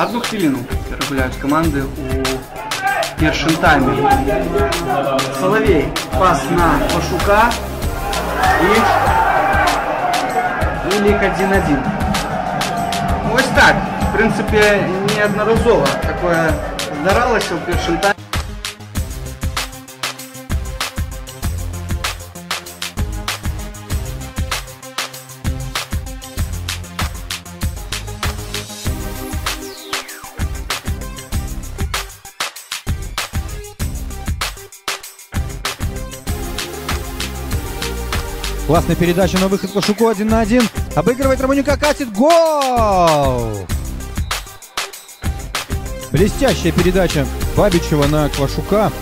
Одну хвилину перегуляют команды у першым тайме. Соловей. Пас на Пашука. И Илик 1-1. Ну, ось так. В принципе, неодноразово такое здаралося у першым тайме. Классная передача на выход Квашуку один на один. Обыгрывает Романюка, катит. Гол! Блестящая передача Бабичева на Квашука.